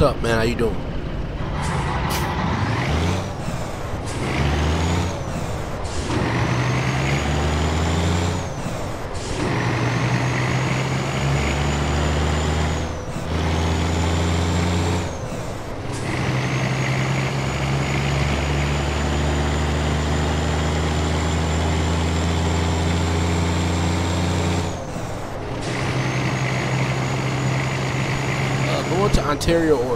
What's up, man? How you doing? Uh, Ontario,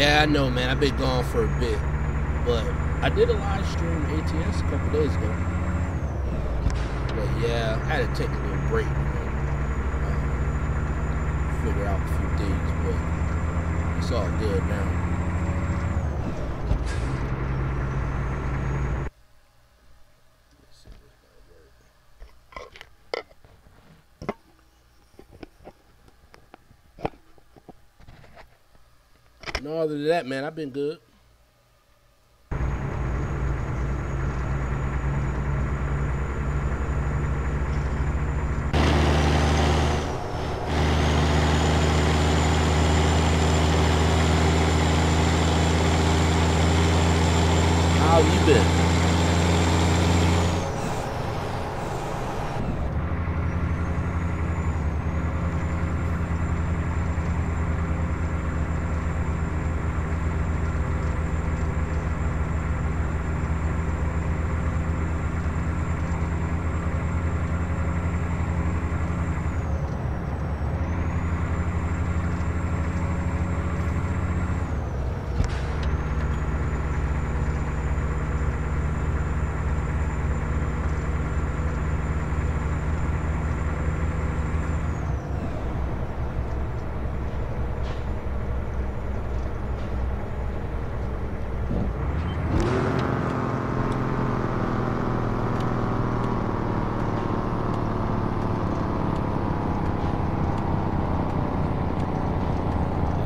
Yeah, I know, man. I've been gone for a bit, but I did a live stream ATS a couple days ago. But yeah, I had to take a little break, you know, um, figure out a few things, but it's all good now. Let's see if this might work. No, other than that, man, I've been good. How you been?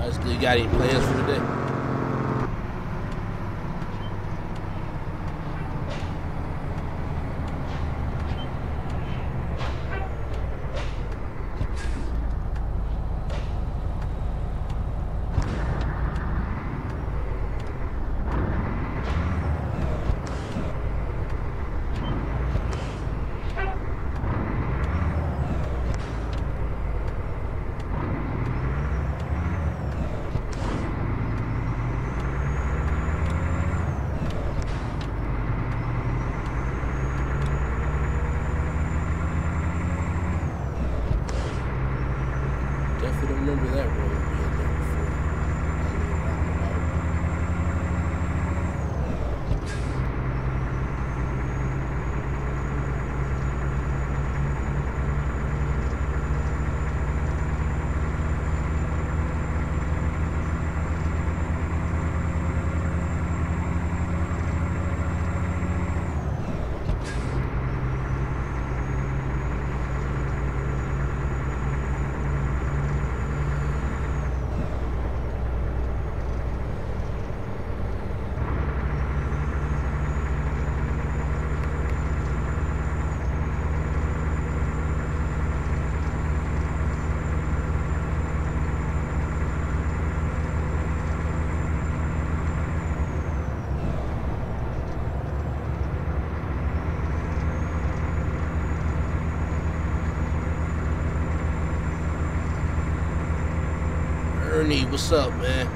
That's good. You got any plans for what's up, man?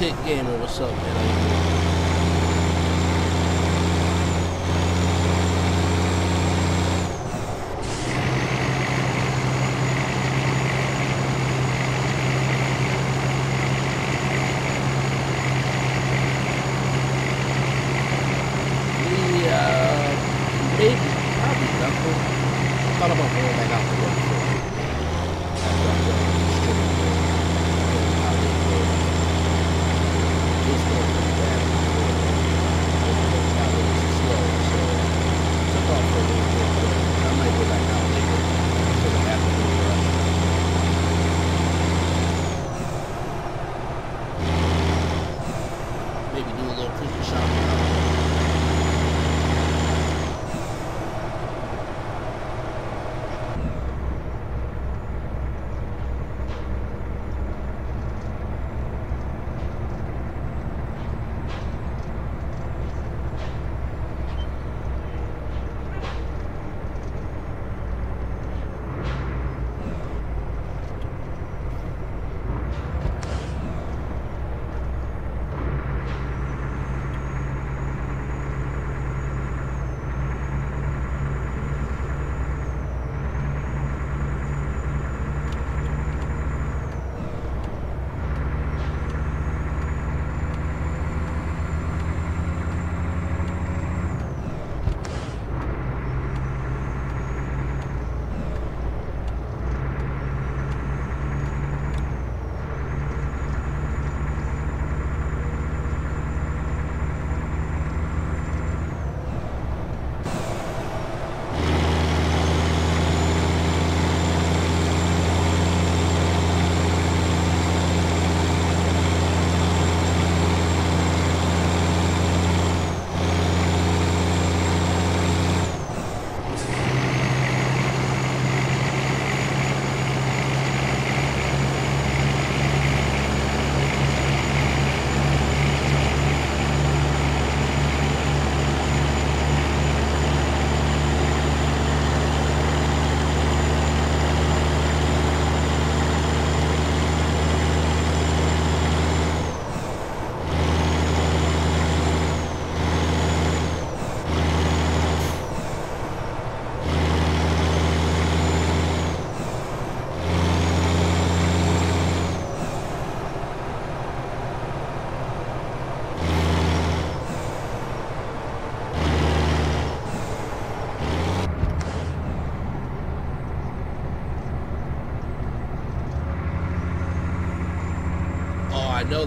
Lunatic Gamer,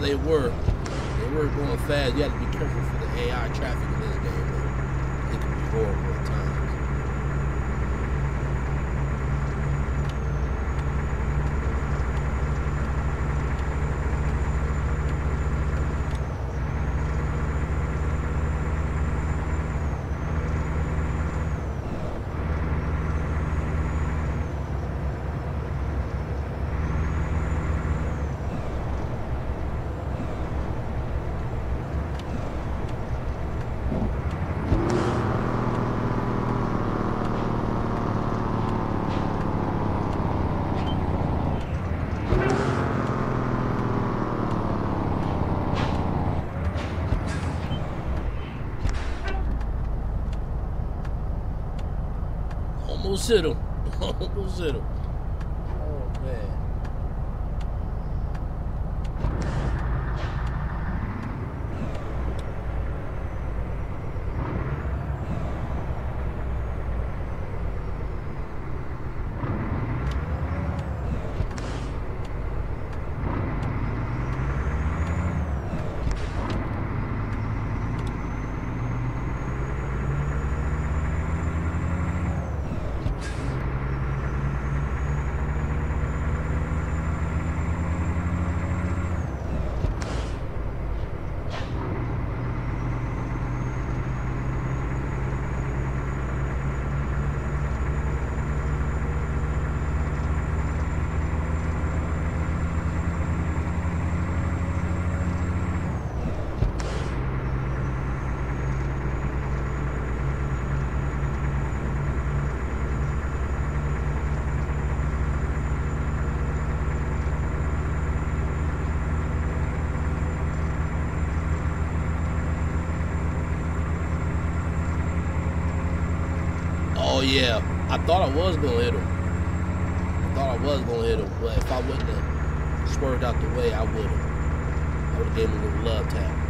they were. They were going fast. You had to be careful for the AI traffic in this game. It can be horrible at times. Almost hit him. Almost hit him. Oh man. Oh yeah, I thought I was gonna hit him. I thought I was gonna hit him, but if I wouldn't have swerved out the way, I would have. I would have gave him a little love tap.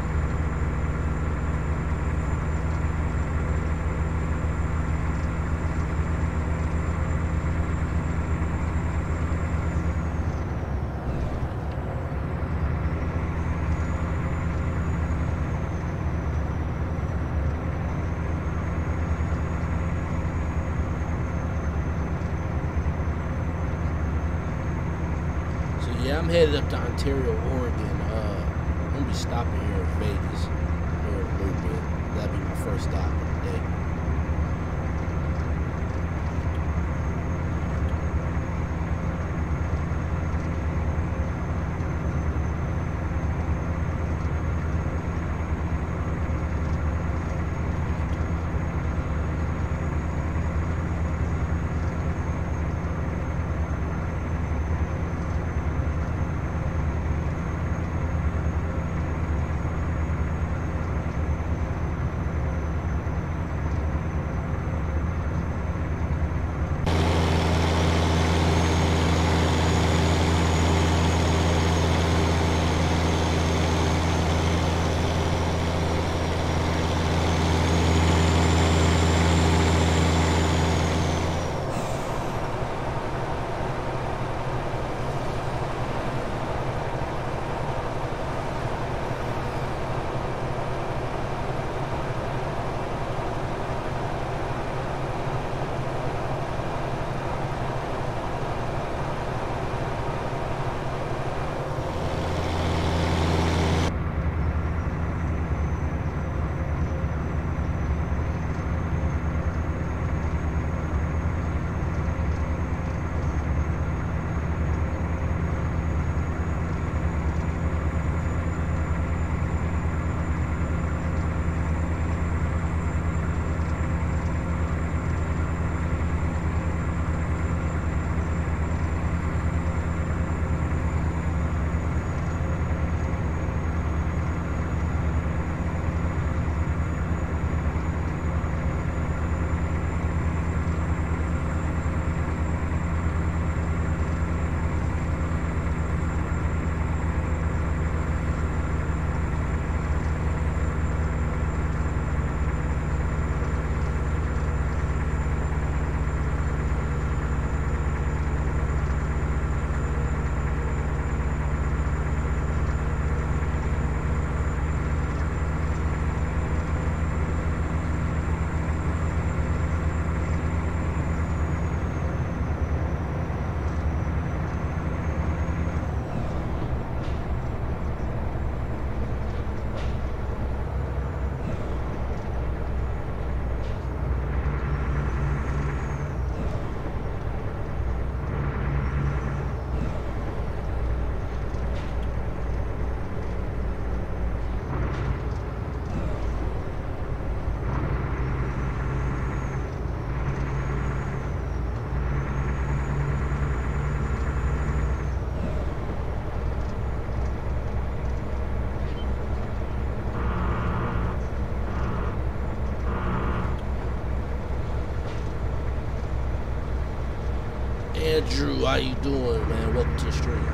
Andrew, how you doing, man? Welcome to the stream.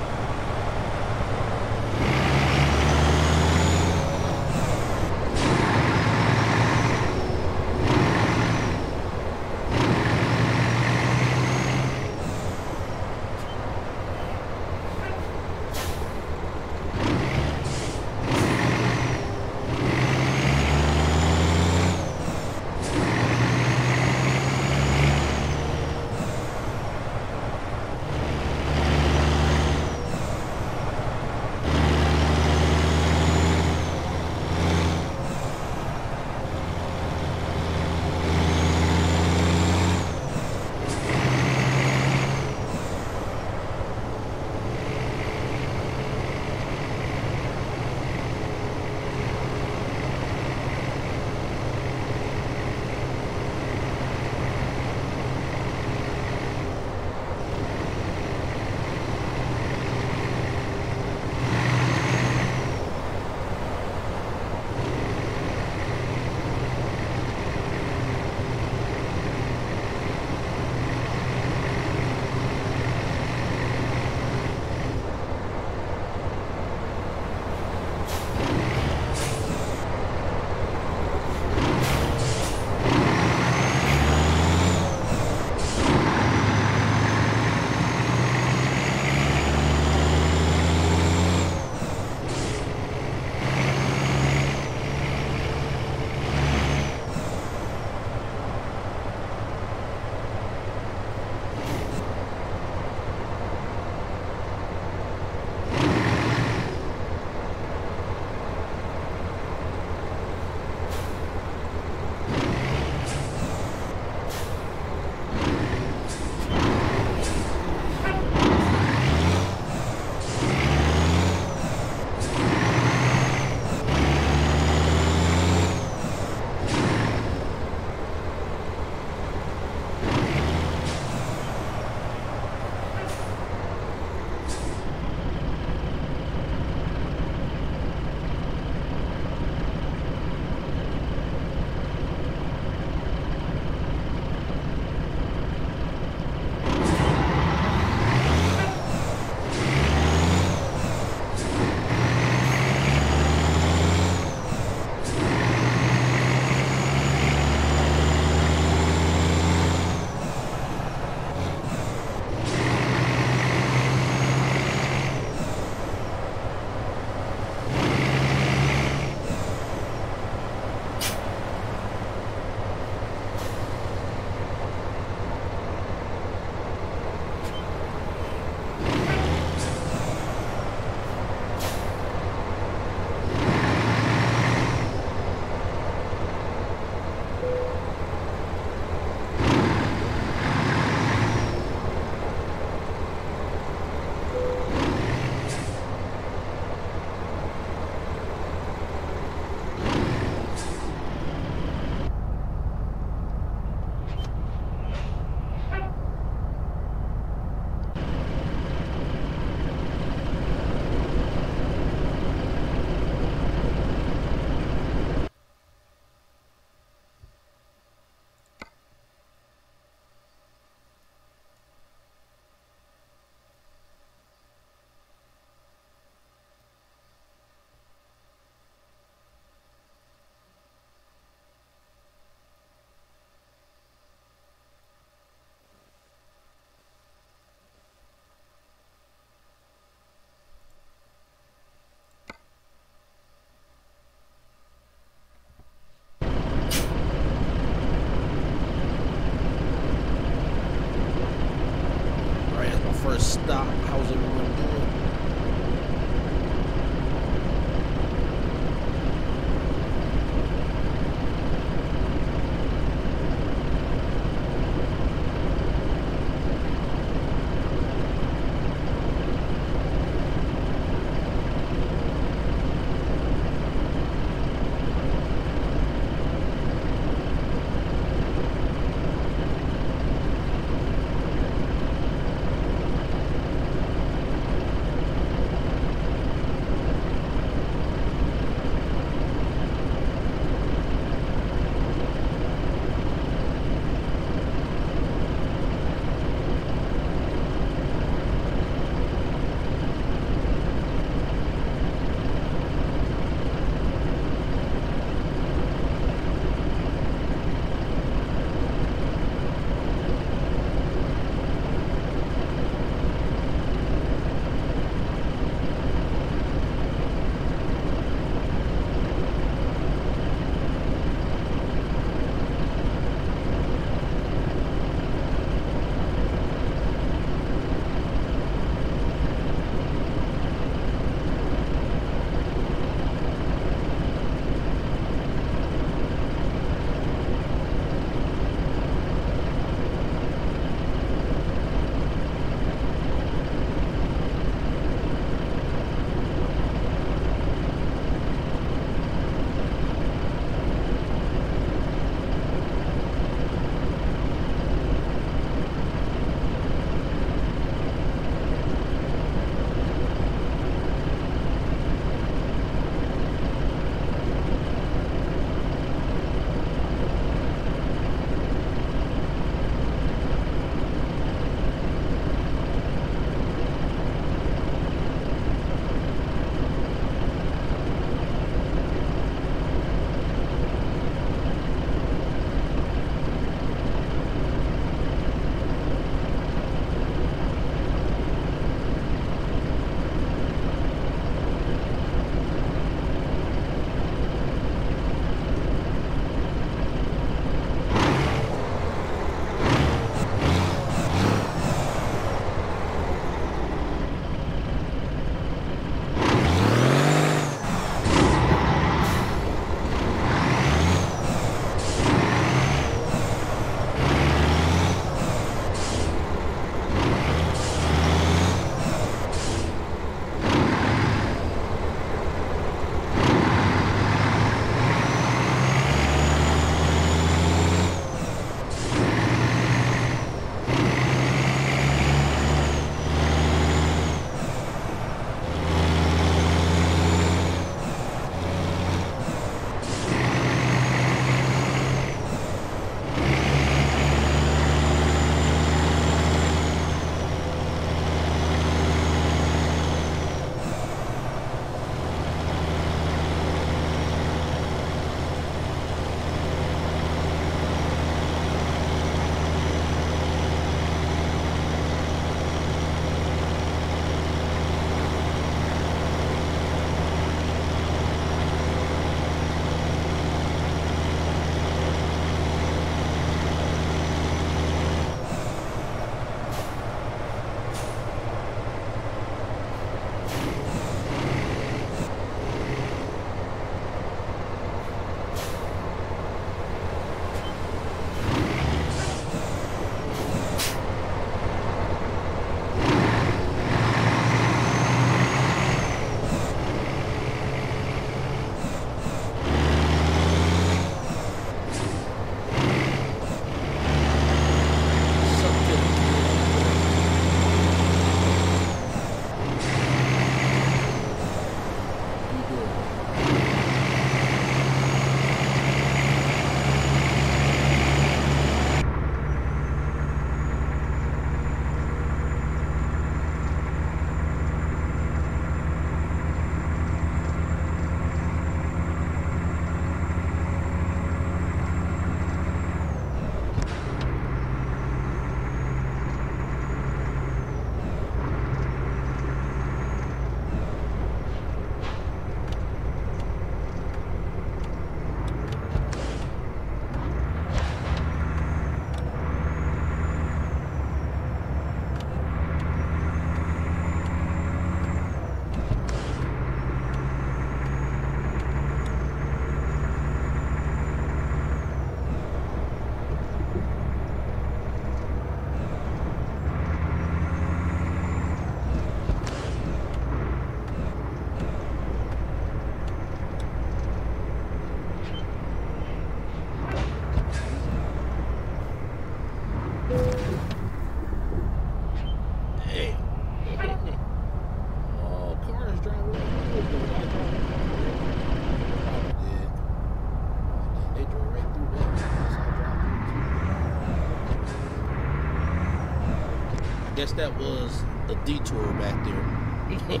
Guess that was a detour back there.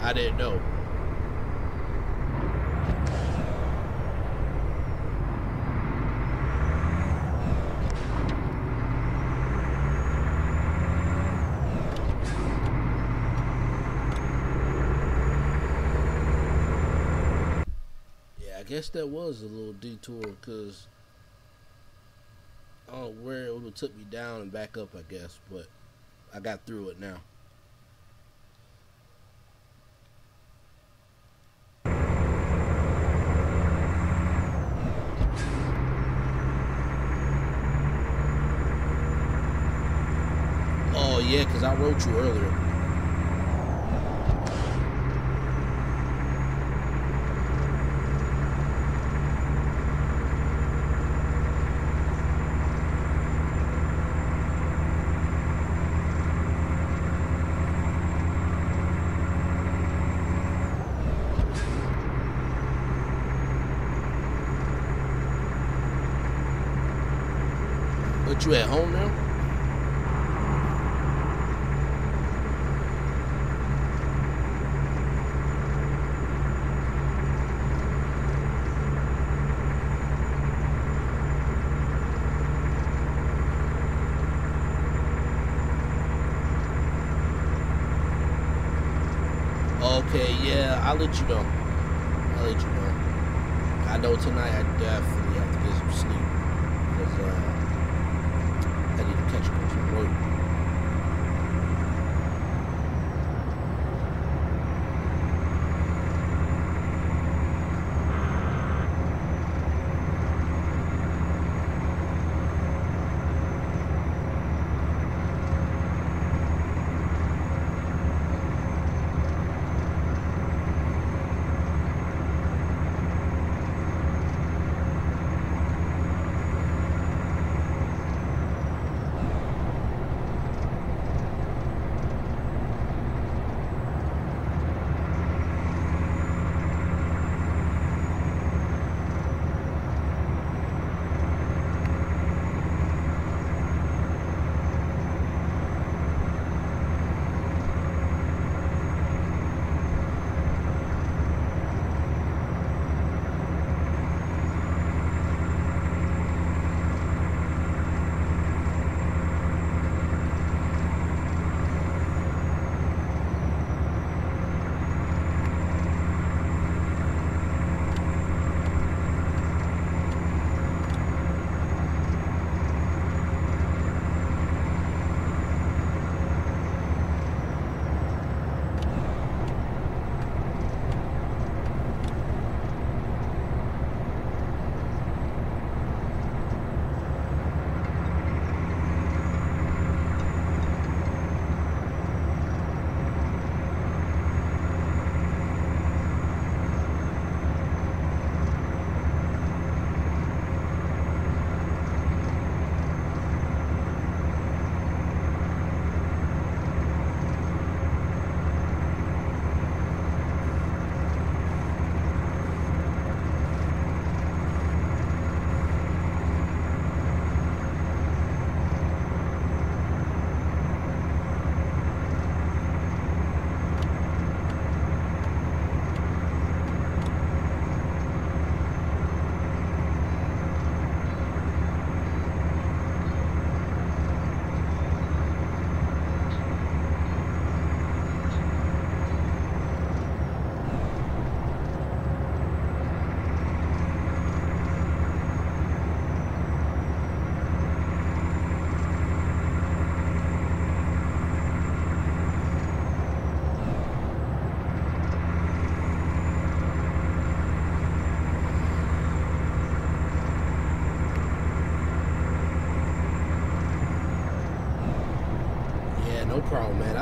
I didn't know. Yeah, I guess that was a little detour because I uh, don't know where it would have took me down and back up, I guess, but I got through it now. Oh yeah, because I wrote you earlier.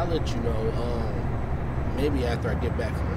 Let you know. Um, maybe after I get back from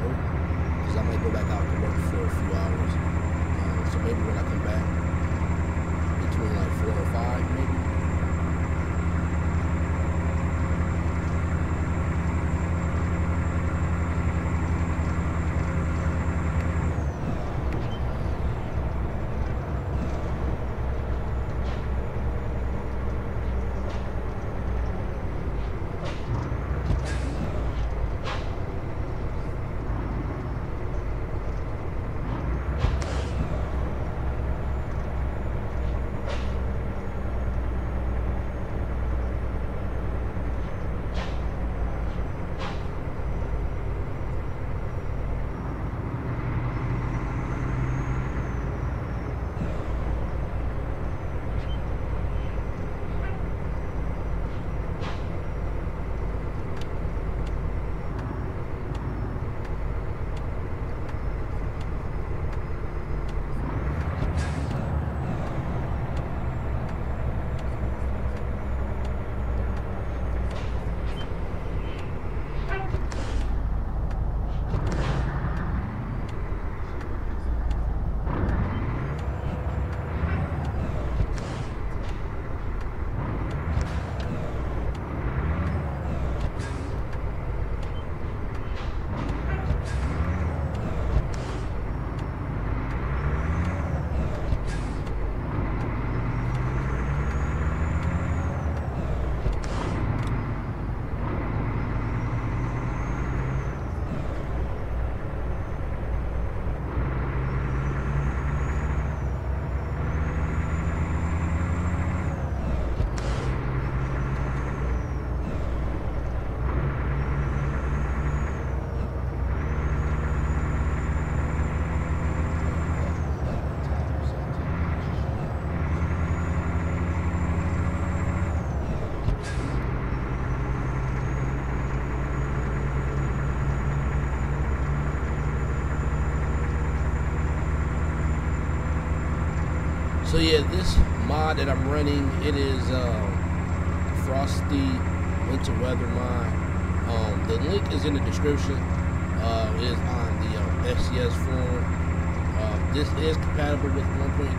yeah, this mod that I'm running, it is uh, Frosty Winter Weather mod. Um, the link is in the description. Uh, it is on the uh, SCS forum. Uh, this is compatible with 1.33.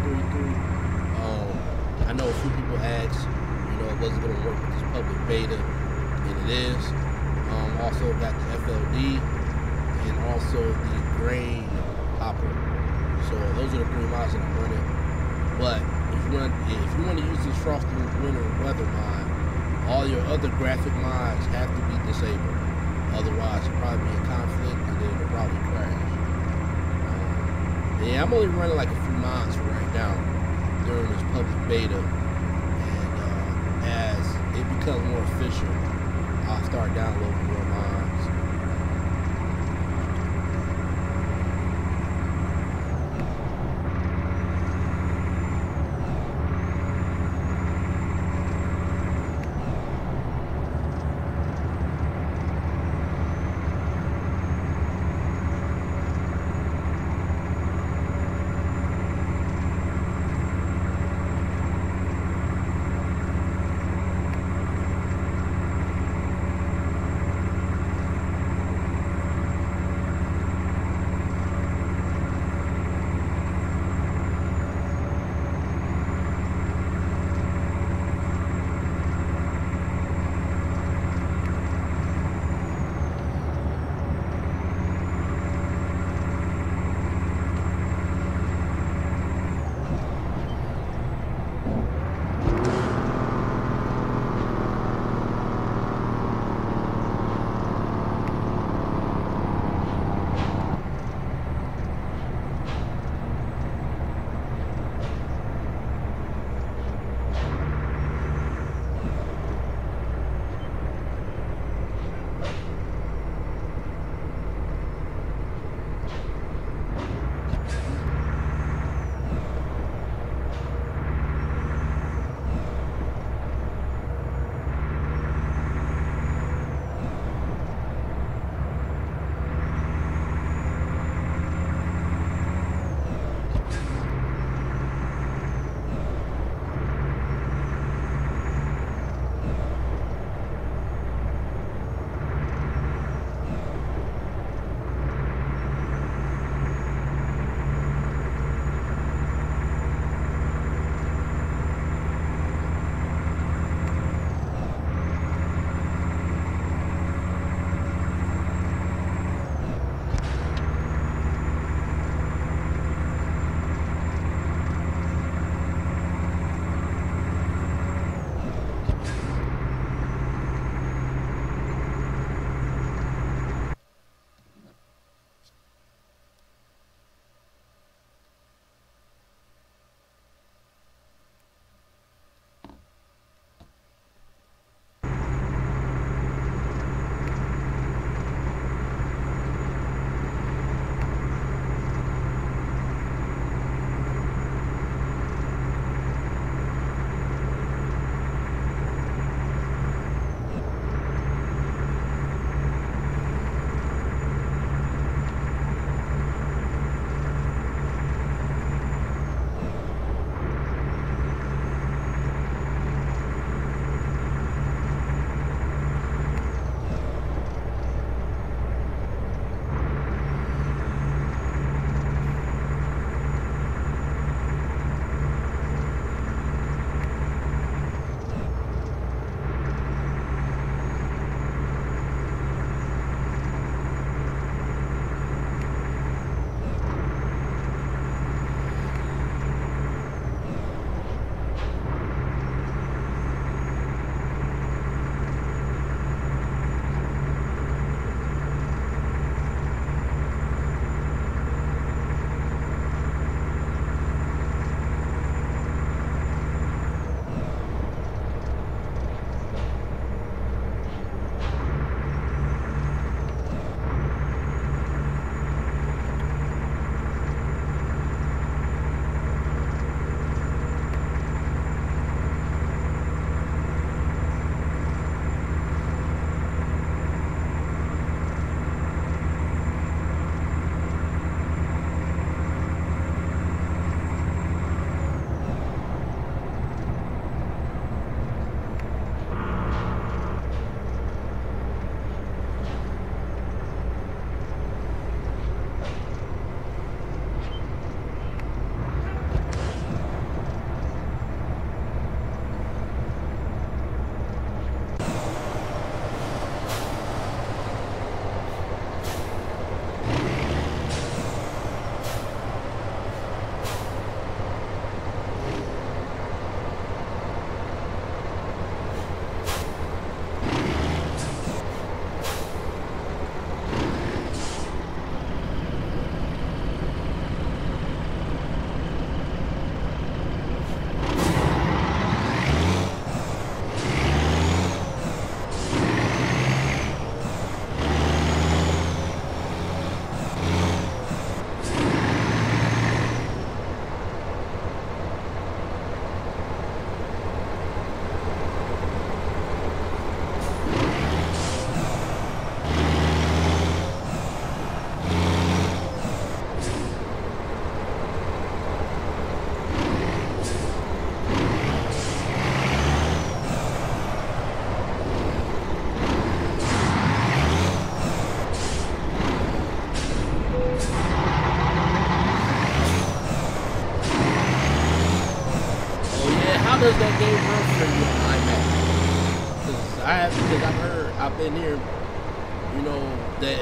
Um, I know a few people asked, you know, it wasn't going to work with this public beta, and it is. Um, also got the FLD and also the grain hopper. So those are the three mods that I'm running. But if you want, if you want to use this Frosty Winter Weather mod, all your other graphic mods have to be disabled. Otherwise, it'll probably be in conflict and then it'll probably crash. Um, yeah, I'm only running like a few mods right now during this public beta. And uh, as it becomes more official, I'll start downloading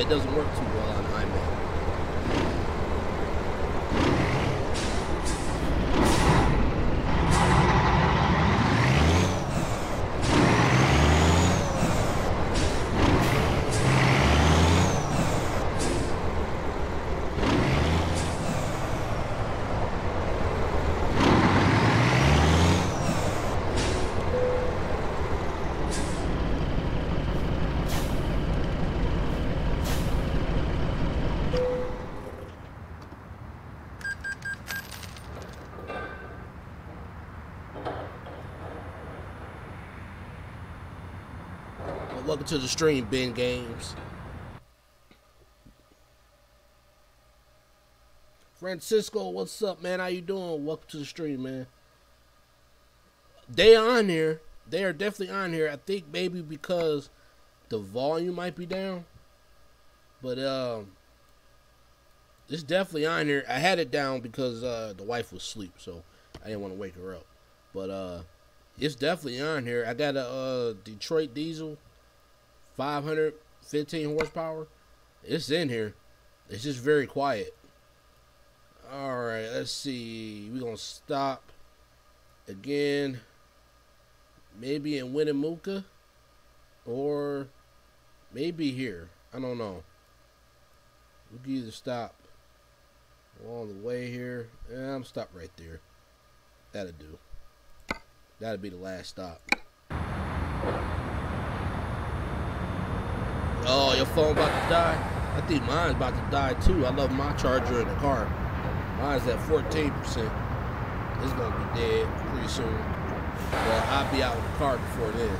it doesn't work too well on iMac. Well, welcome to the stream, Ben Games. Francisco, what's up, man? How you doing? Welcome to the stream, man. They on here. They are definitely on here. I think maybe because the volume might be down. But um it's definitely on here. I had it down because uh the wife was asleep, so I didn't want to wake her up. But uh it's definitely on here. I got a uh Detroit diesel 515 horsepower. It's in here. It's just very quiet. All right, let's see. We're going to stop again. Maybe in Winnemucca or maybe here. I don't know. We can either stop along the way here. Yeah, I'm stop right there. That'll do. That'll be the last stop. Oh, your phone about to die? I think mine's about to die too. I love my charger in the car. Mine's at 14%. It's gonna be dead pretty soon. Well, I'll be out in the car before then.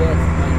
stuff.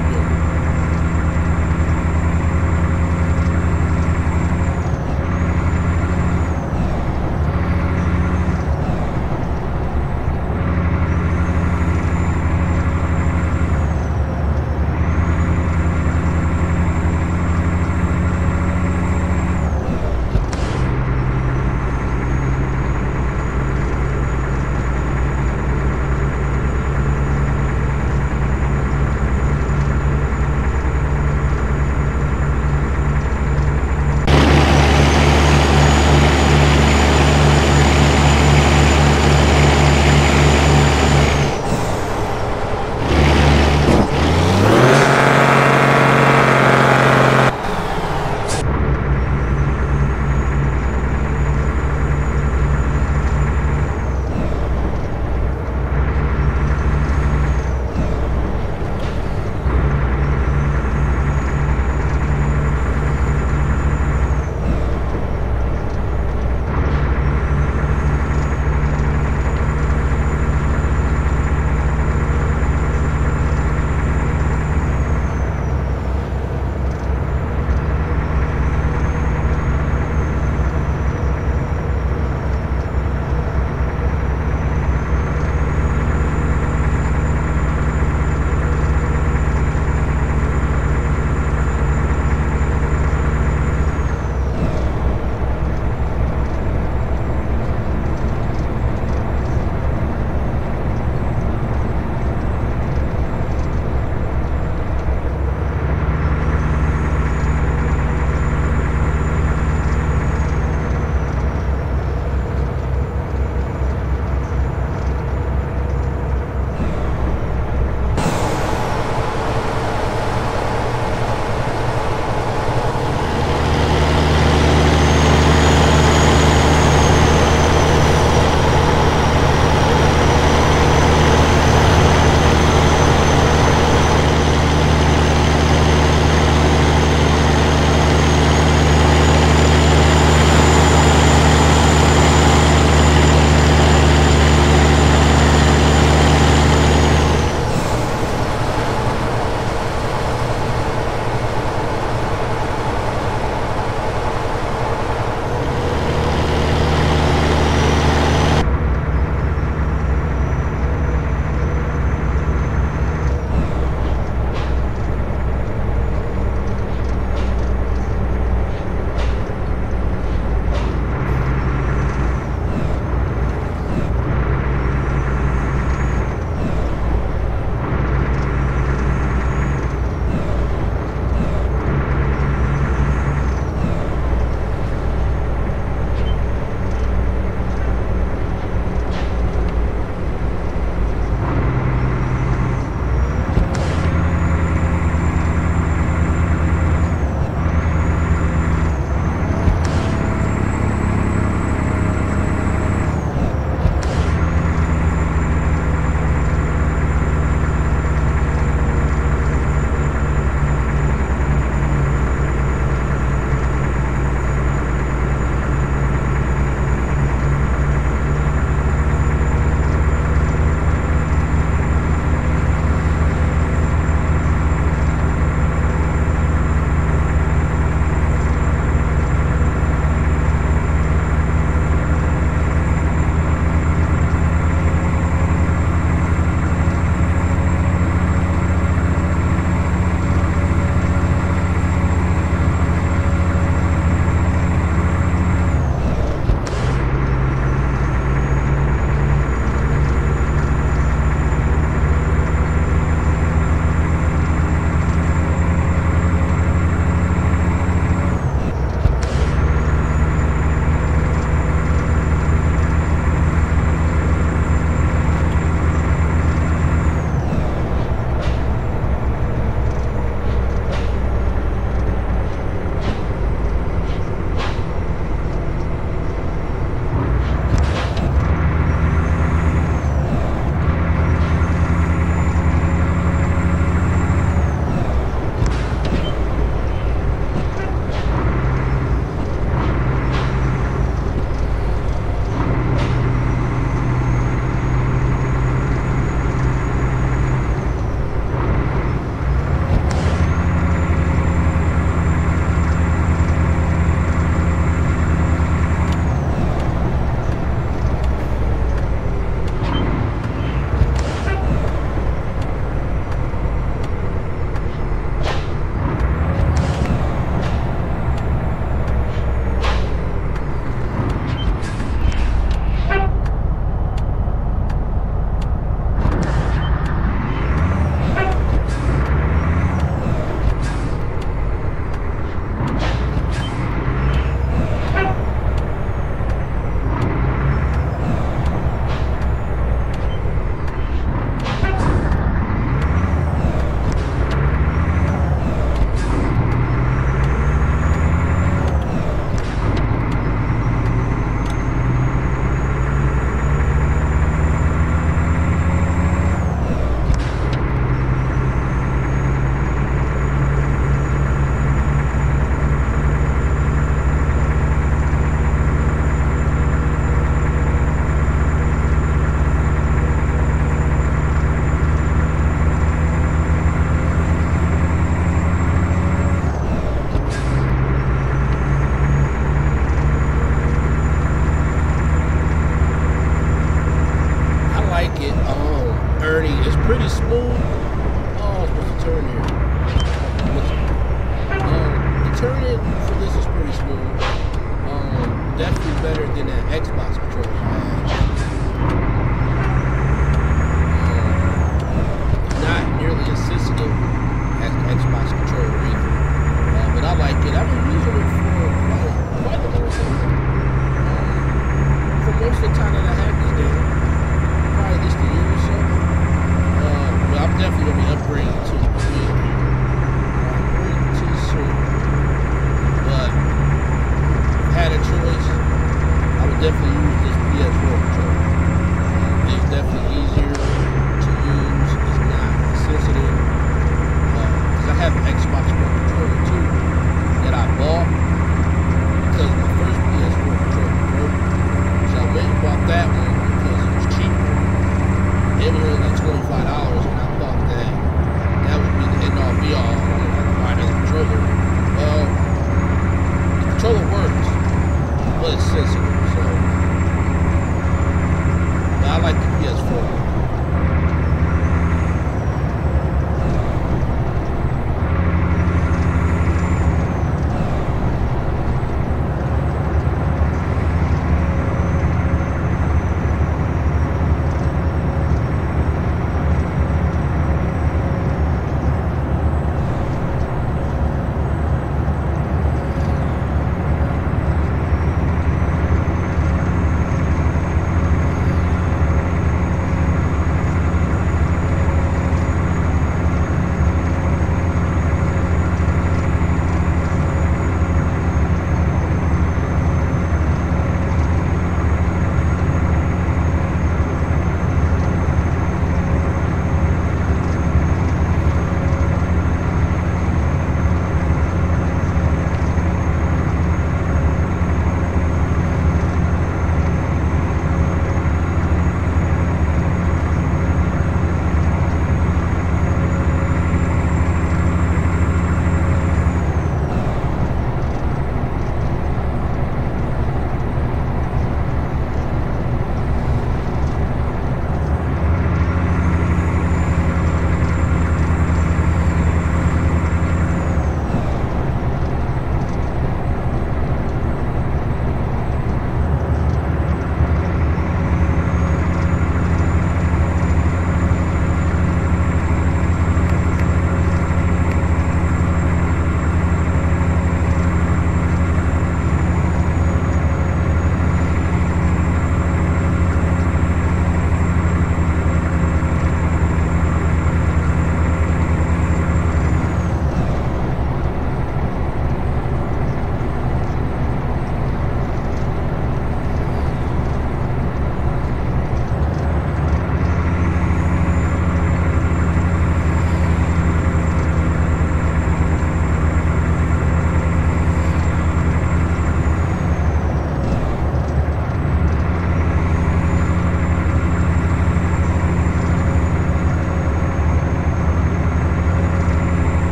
That Xbox controller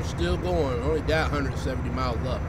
I'm still going. Only got 170 miles up.